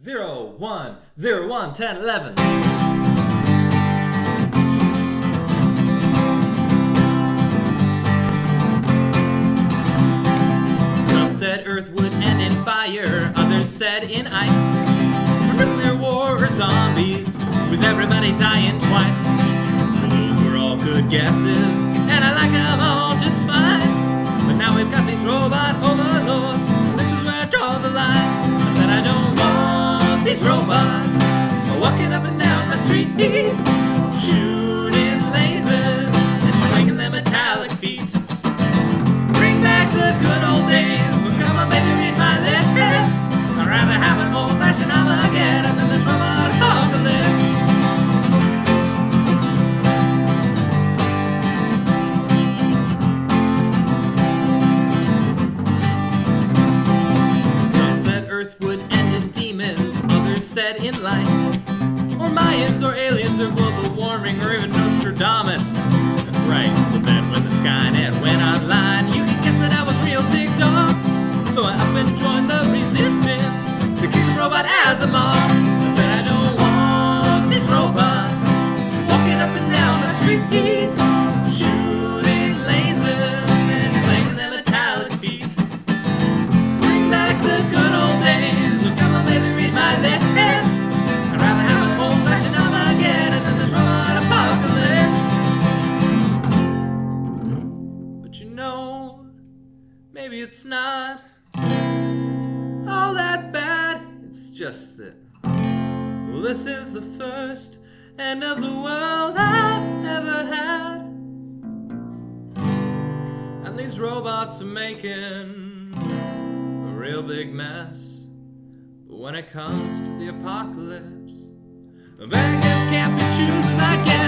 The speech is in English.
Zero, one, zero, one, ten, eleven. Some said Earth would end in fire, others said in ice. Nuclear war or zombies, with everybody dying twice. Those were all good guesses, and I like them all just fine. But now we've got these robot an old-fashioned Armageddon than this robot apocalypse. Some said Earth would end in demons, others said in light. Or Mayans, or aliens, or global warming, or even Nostradamus. Right, it's not all that bad. It's just that, well, this is the first end of the world I've ever had. And these robots are making a real big mess. But when it comes to the apocalypse, beggars can't be choosers, I guess.